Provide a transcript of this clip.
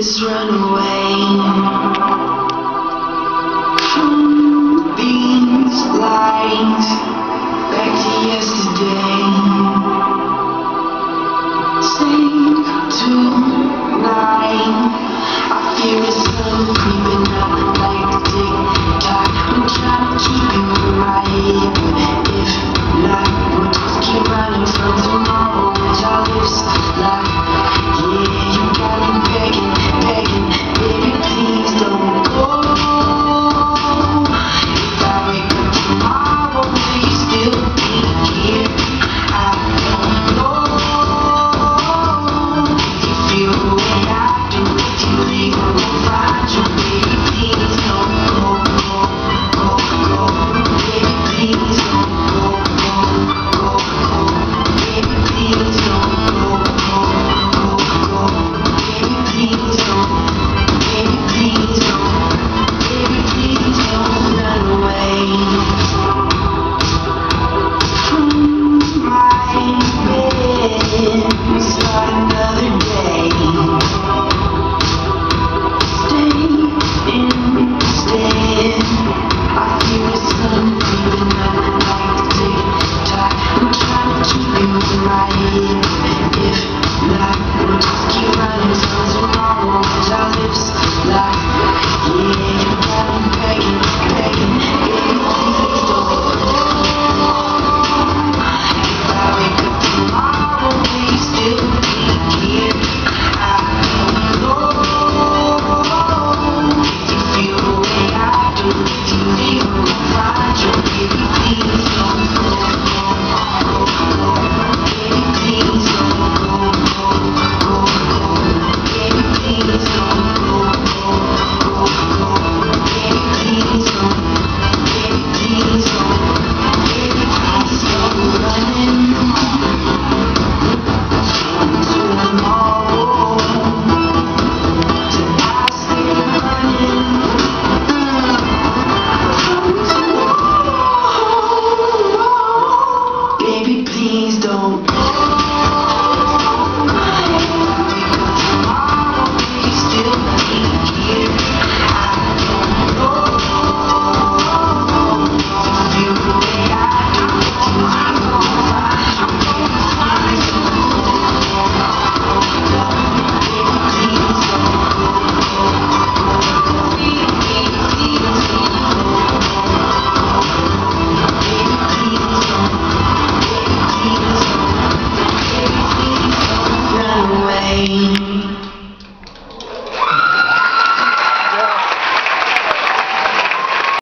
This runaway from being flight back to yesterday. Sink to